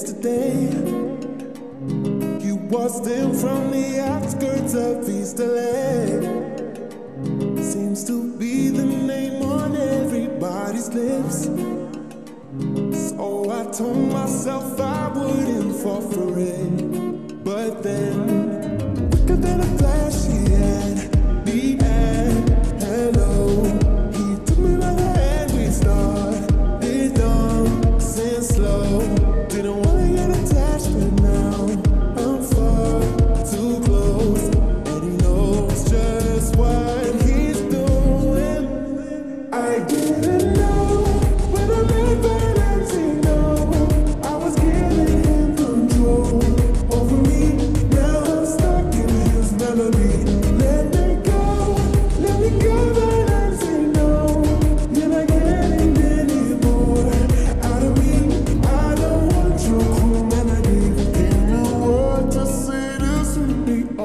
yesterday. You were still from the outskirts of East LA. Seems to be the name on everybody's lips. So I told myself I wouldn't fall for it.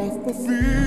novo perfil.